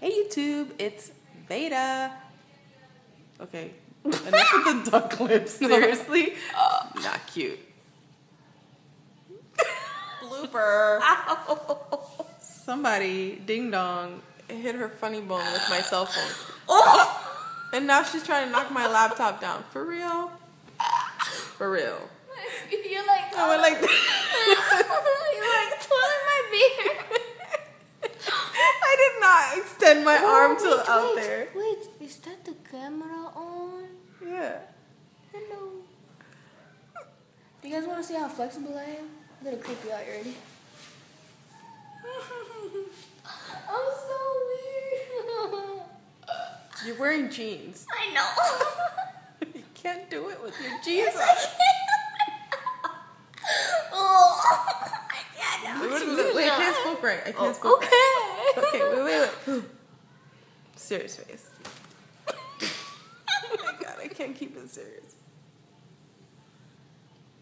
Hey YouTube, it's Bella. Okay, enough with the duck lips. Seriously, not cute. Blooper. Somebody, ding dong, hit her funny bone with my cell phone. Oh. And now she's trying to knock my laptop down. For real? For real. You're like, I went like you're like twirling my beard. Extend my oh arm Oh, to out wait, there. Wait, is that the camera on? Yeah. Hello. Do you guys want to see how flexible I am? I'm gonna creep you out. You ready? I'm so weird. You're wearing jeans. I know. You can't do it with your jeans yes, on. I oh, I can't. Wait, wait, wait, I can't spoke right. I can't oh, spoke Okay. right. Okay, wait, wait, wait. Serious face. oh my god, I can't keep it serious.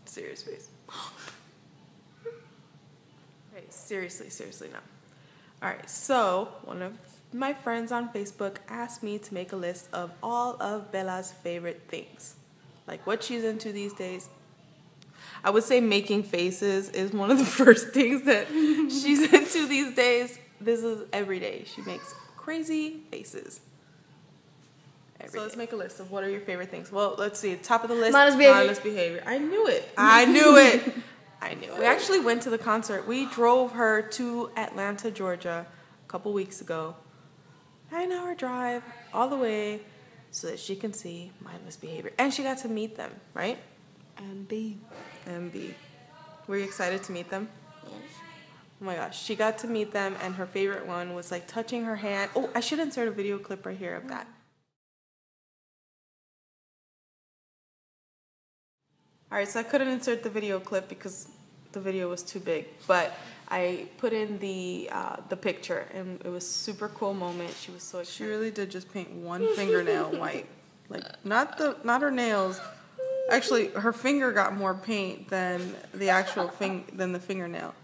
Serious face. Hey, seriously, seriously no. Alright, so one of my friends on Facebook asked me to make a list of all of Bella's favorite things. Like what she's into these days, I would say making faces is one of the first things that she's into these days. This is every day. She makes crazy faces. so let's make a list of what are your favorite things. Well, let's see. Top of the list. Mindless behavior. mindless behavior. I knew it. I knew it. I knew it. We actually went to the concert. We drove her to Atlanta, Georgia, a couple weeks ago. Nine hour drive all the way so that she can see mindless behavior. And she got to meet them, right? MB. MB. Were you excited to meet them? Yes. Oh my gosh, she got to meet them, and her favorite one was like touching her hand. Oh, I should insert a video clip right here of that. All right, so I couldn't insert the video clip because the video was too big, but I put in the uh, the picture, and it was super cool moment. She was so excited. She really did just paint one fingernail white, like not the not her nails. Actually, her finger got more paint than the actual thing than the fingernail.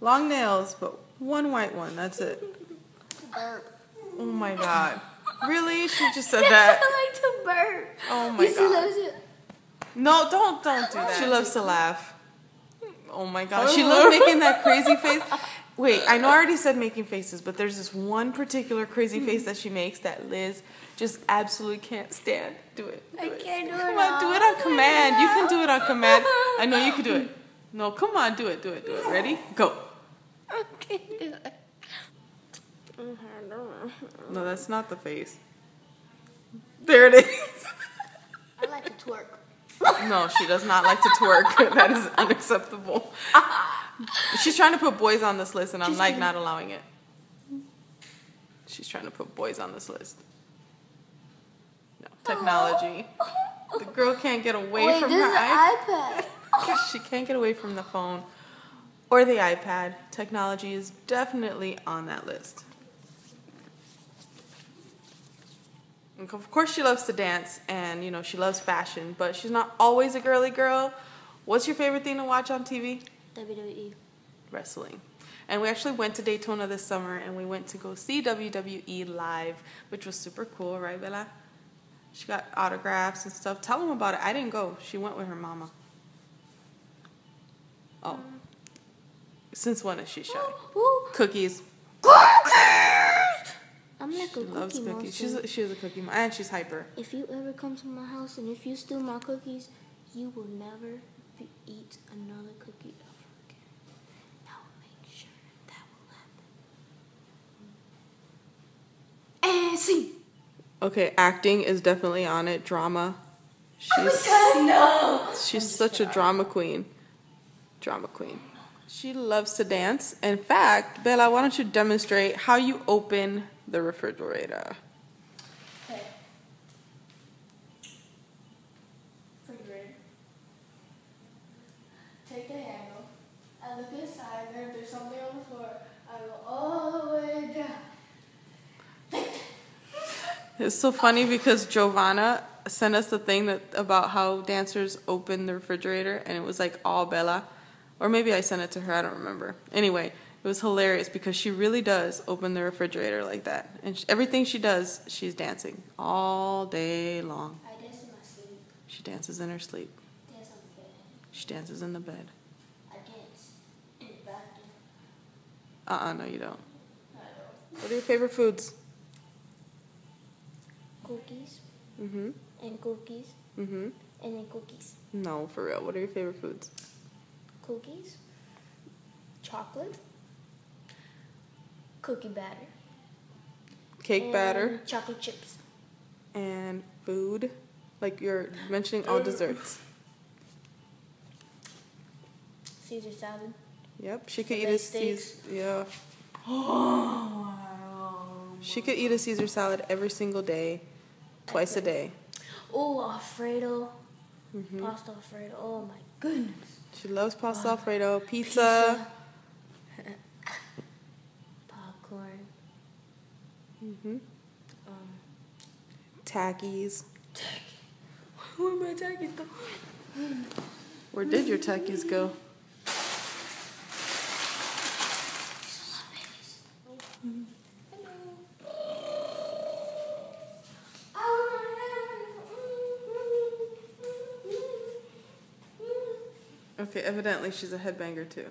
Long nails, but one white one. That's it. Burp. Oh my god. Really? She just said Yes, that. I like to burp. Oh my see god. those? No, don't don't do that. She loves to laugh. Oh my god. She loves making that crazy face. Wait, I know I already said making faces, but there's this one particular crazy hmm. face that she makes that Liz just absolutely can't stand. Do it. Do I it. can't do it Come on, do it on command. You can do it on command. I know you can do it. No, come on, do it, do it, do it. Ready? Go. I can't do it. No, that's not the face. There it is. I like to twerk. No, she does not like to twerk. that is unacceptable. She's trying to put boys on this list, and I'm Just like not allowing it. She's trying to put boys on this list. No, technology. The girl can't get away Wait, from her iPad. iPad. She can't get away from the phone or the iPad. Technology is definitely on that list. And Of course, she loves to dance and you know she loves fashion, but she's not always a girly girl. What's your favorite thing to watch on TV? WWE. Wrestling. And we actually went to Daytona this summer and we went to go see WWE live, which was super cool, right, Bella? She got autographs and stuff. Tell them about it. I didn't go. She went with her mama. Oh. Mm. Since when is she shy? Ooh, Cookies. I'm like a She cookie loves cookies. monster. She's a, she is a cookie mo- and she's hyper. If you ever come to my house and if you steal my cookies, you will never be, eat another cookie ever again. I will make sure that will happen. And see. Okay, acting is definitely on it. Drama. Oh she's no. she's such a drama queen. Drama queen. She loves to dance. In fact, Bella, why don't you demonstrate how you open the refrigerator? Okay. Refrigerator. Take the handle. I look inside, and if there's something on the floor, I go all the way down. It's so funny because Jovanna sent us the thing that about how dancers open the refrigerator, and it was like all Bella, or maybe I sent it to her. I don't remember. Anyway, It was hilarious because she really does open the refrigerator like that, and sh everything she does, she's dancing all day long. I dance in my sleep. She dances in her sleep. Dance on the bed. She dances in the bed. I dance in the bathroom. Uh uh no, you don't. Don't. What are your favorite foods? Cookies Mm hmm. and cookies Mm hmm. and then cookies. No, for real. What are your favorite foods? Cookies. Chocolate. Cookie batter. Cake batter Chocolate chips. and food. Like you're mentioning all desserts. Caesar salad. Yep, she could eat a Caesar. Yeah. She could eat a Caesar salad every single day, twice a day. Oh, Alfredo. hmm Pasta Alfredo. Oh my goodness. She loves pasta alfredo, pizza. Popcorn. hmm Um. Takis. Where my tackies go? Where did your takis go? Okay, evidently she's a headbanger too.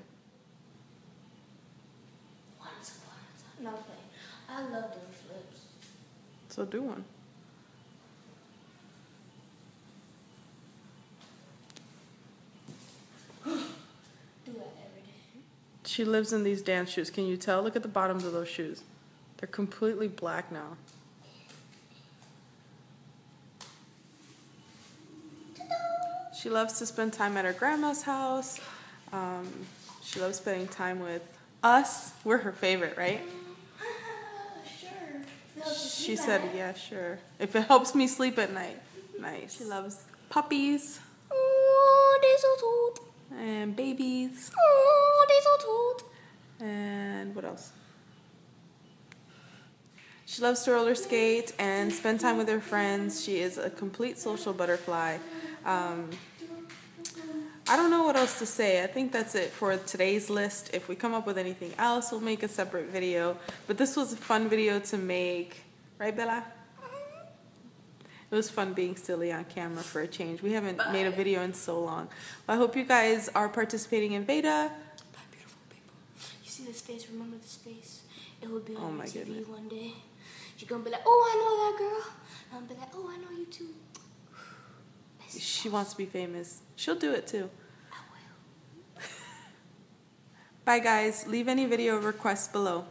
Once upon a time. No play. I love doing flips. So do one. Do that every day. She lives in these dance shoes. Can you tell? Look at the bottoms of those shoes. They're completely black now. She loves to spend time at her grandma's house. Um, she loves spending time with us. We're her favorite, right? sure. She said, yeah, sure. If it helps me sleep at night. Nice. She loves puppies Oh, they're so cute. and babies. Oh, they're so cute. And what else? She loves to roller skate and spend time with her friends. She is a complete social butterfly. Um, I don't know what else to say. I think that's it for today's list. If we come up with anything else, we'll make a separate video. But this was a fun video to make. Right, Bella? It was fun being silly on camera for a change. We haven't made a video in so long. I hope you guys are participating in Veda. Bye, beautiful people. You see this face? Remember this face? It will be on Oh my TV goodness. one day. You're gonna be like, oh, I know that girl. I'm gonna be like, oh, I know you too. She wants to be famous. She'll do it too. I will. Bye, guys. Leave any video requests below.